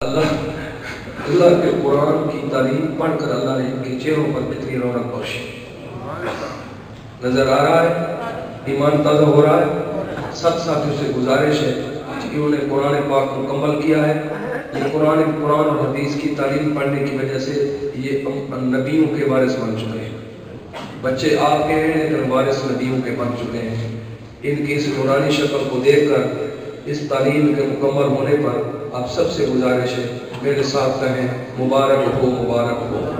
اللہ اللہ کے قرآن کی تعلیم پڑھ کر اللہ نے ان کے چہروں پر کتنی رونق بخشی۔ نظر آ رہا ہے، ایمان تازہ ہو رہا ہے۔ سب ساتھیوں سے گزارش ہے کہ انہوں نے قرآن پاک مکمل کیا ہے۔ یہ قرآن قرآن اور حدیث کی تعلیم پڑھنے کی وجہ سے یہ نبیوں کے وارث بن چکے ہیں۔ بچے آپ کے ہیں، لیکن وارث نبیوں کے بن چکے ہیں۔ ان کی اس نورانی شکل کو دیکھ کر اس تعلیم کے مکمل ہونے پر آپ سب سے گزارش ہے، میرے ساتھ کہیں مبارک ہو مبارک ہو۔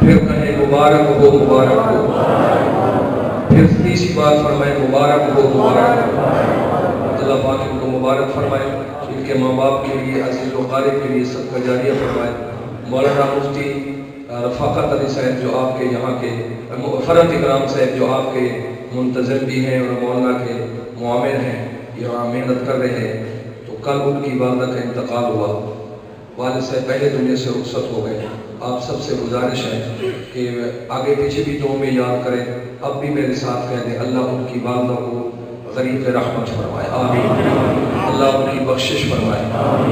پھر کہیں مبارک ہو مبارک ہو۔ پھر تیسری بات فرمائے مبارک ہو مبارک ہو۔ اللہ پاک ان کو مبارک فرمائے، ان کے ماں باپ کے لیے، عزیز و قارب کے لیے سب کا جاریہ فرمائے۔ مولانا مفتی رفاقت علی صاحب جو آپ کے یہاں کے فرت اکرام صاحب جو آپ کے منتظم بھی ہیں اور مولانا کے معامر ہیں یہاں محنت کر رہے ہیں، تو کل ان کی والدہ کا انتقال ہوا۔ والد صاحب پہلے دنیا سے رخصت ہو گئے۔ آپ سب سے گزارش ہے کہ آگے پیچھے بھی دو میں یاد کریں۔ اب بھی میرے ساتھ کہہ دیں، اللہ ان کی والدہ کو غریب رحمت فرمائے۔ آمین۔ اللہ ان کی بخشش فرمائے۔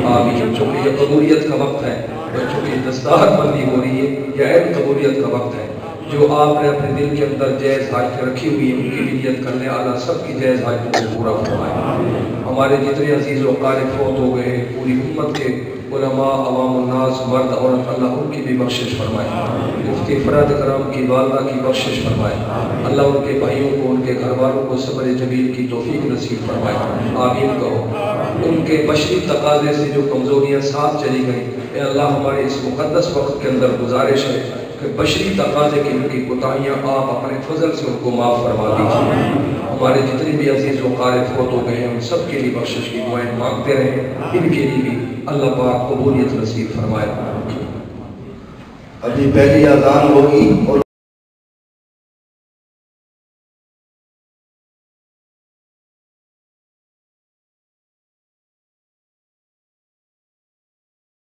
آمین۔ چونکہ یہ قبولیت کا وقت ہے بچوں کی دستار بندی ہو رہی ہے، یہ عید قبولیت کا وقت ہے۔ جو آپ نے اپنے دل کے اندر جائز حاجت رکھی ہوئی ہے، ان کی نیت کرنے والا سب کی جائز حاجت کو پورا فرمائے۔ ہمارے جتنے عزیز و قارب فوت ہو گئے ہیں، پوری امت کے علماء، عوام الناس، مرد، عورت، اللہ ان کی بھی بخشش فرمائے۔ مفتی فرد کرام کی والدہ کی بخشش فرمائے۔ اللہ ان کے بھائیوں کو، ان کے گھر والوں کو صبر جمیل کی توفیق نصیب فرمائے۔ آمین کہو۔ ان کے بشری تقاضے سے جو کمزوریاں ساتھ چلی گئیں، اے اللہ ہمارے اس مقدس وقت کے اندر گزارش ہے کہ بشری تقاضے کی ان کی کوتاہیاں آپ اپنے فضل سے ان کو معاف فرما دیجیے ہمارے جتنے بھی عزیز و قارب فوت ہو گئے ہیں، ان سب کے لیے بخشش کی دعائیں مانگتے رہیں۔ ان کے لیے بھی اللہ پاک قبولیت نصیب فرمائے۔ ابھی پہلی اذان ہوگی اور